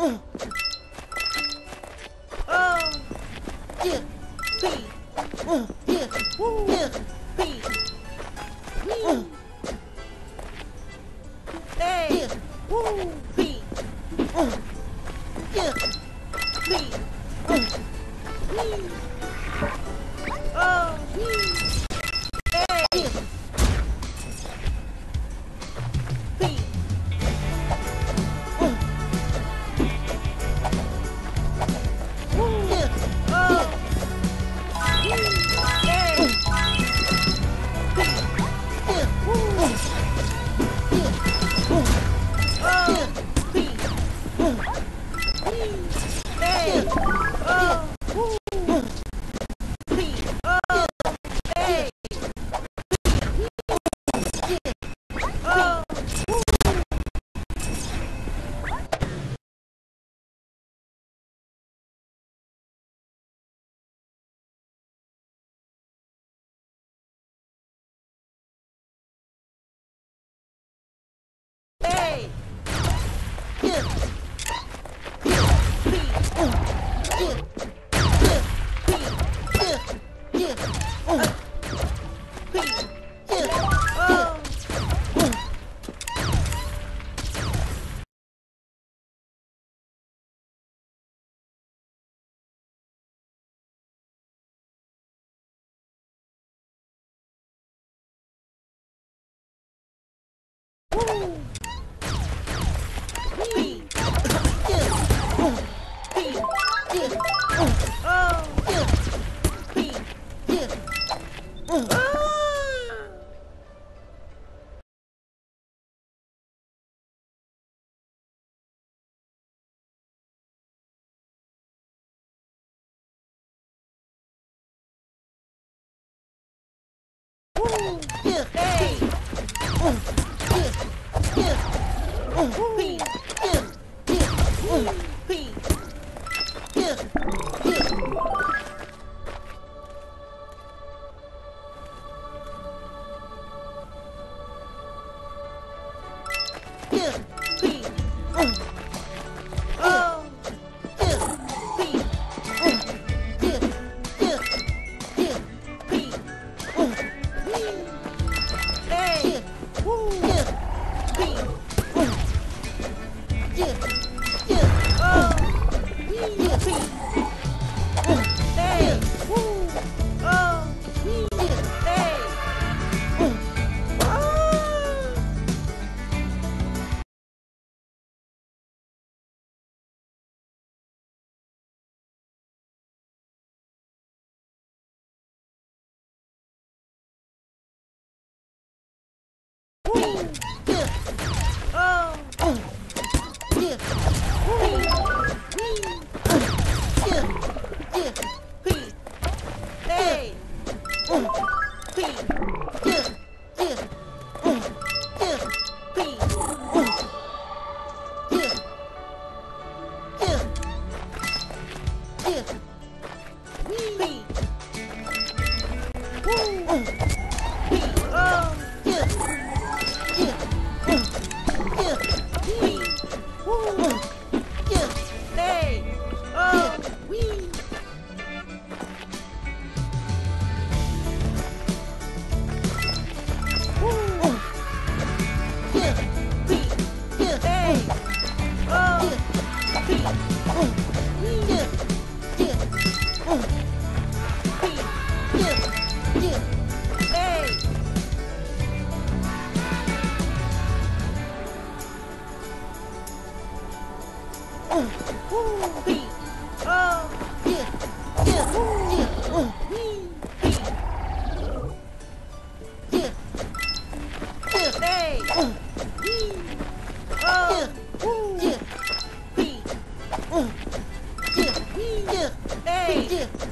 Ugh. Oh! Hey!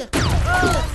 aqui. Ah!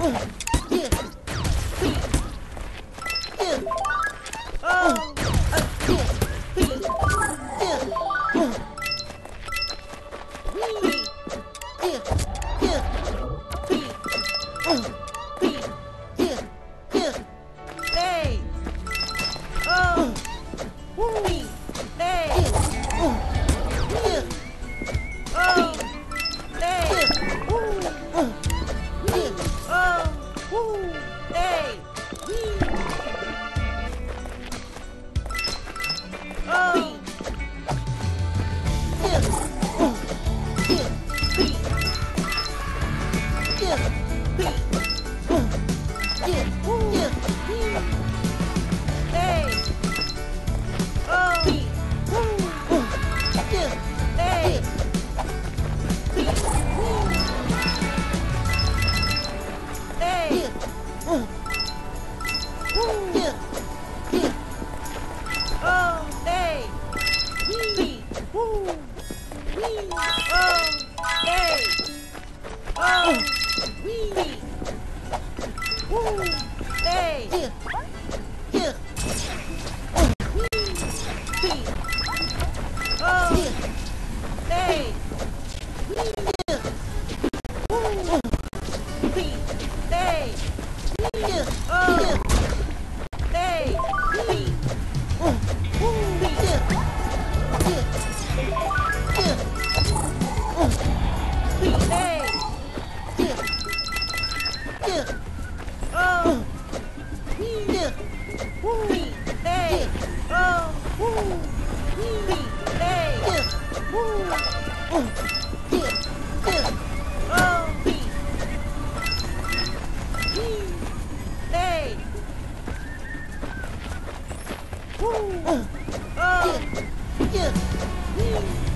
Yeah. Woo!